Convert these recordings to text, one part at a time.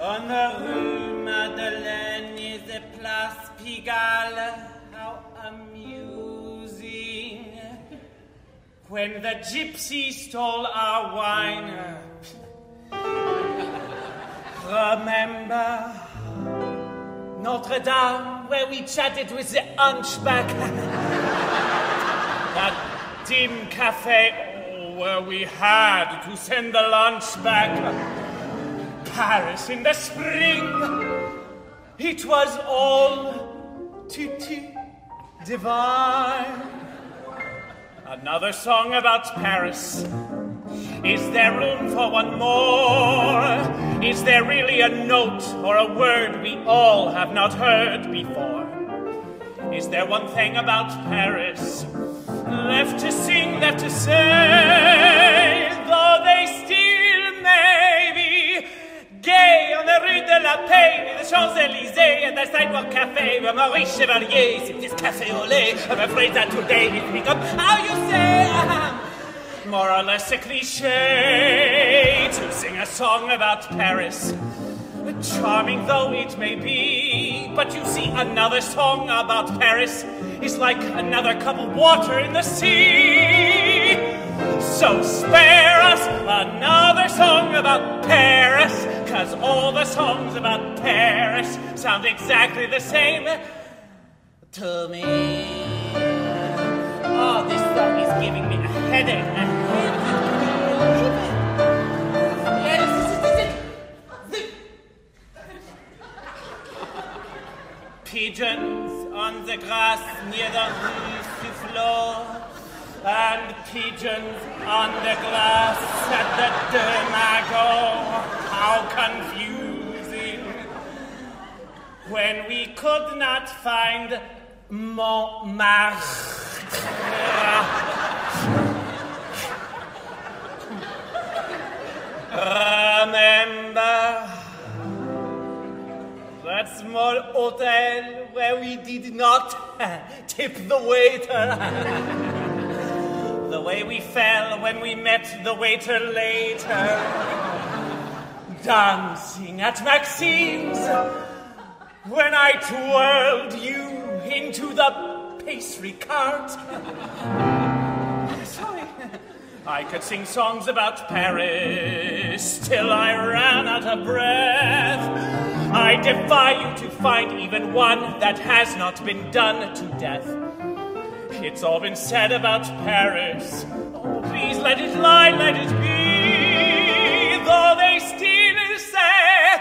On the rue Madeleine is the Place Pigalle. How amusing. When the gypsy stole our wine. Remember Notre Dame, where we chatted with the hunchback. that dim cafe where we had to send the lunch back. Paris in the spring. It was all too divine. Another song about Paris. Is there room for one more? Is there really a note or a word we all have not heard before? Is there one thing about Paris left to sing, left to say, the Champs-Élysées, and the sidewalk cafe where Maurice Chevalier sipped his café au lait. I'm afraid that today it's become how ah, you say, uh, more or less a cliche to sing a song about Paris. Charming though it may be, but you see, another song about Paris is like another cup of water in the sea. So spare another song about Paris, cause all the songs about Paris sound exactly the same to me. Oh, this song is giving me a headache. A headache. Pigeons on the grass near the Rue Soufflot, and pigeons on the glass at the Deux Magots. How confusing! When we could not find Montmartre. Remember that small hotel where we did not tip the waiter. The way we fell when we met the waiter later. Dancing at Maxim's when I twirled you into the pastry cart. Sorry. I could sing songs about Paris till I ran out of breath. I defy you to find even one that has not been done to death. It's all been said about Paris. Oh, please let it lie, let it be. Though they still say,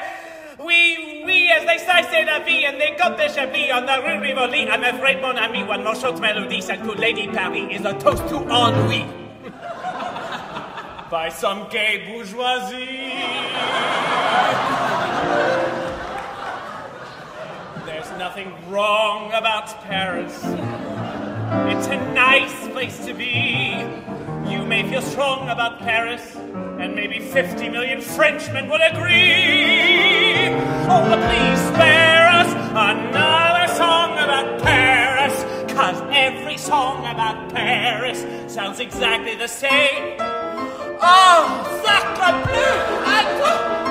oui, oui, as they say, c'est la vie, and they got the Chablis on the Rue Rivoli. I'm afraid, mon ami, one more short melody, said to Lady Paris is a toast to ennui. By some gay bourgeoisie. There's nothing wrong about Paris. It's a nice place to be. You may feel strong about Paris, and maybe 50 million Frenchmen will agree. Oh, but please spare us another song about Paris, cause every song about Paris sounds exactly the same. Oh, sacre bleu! I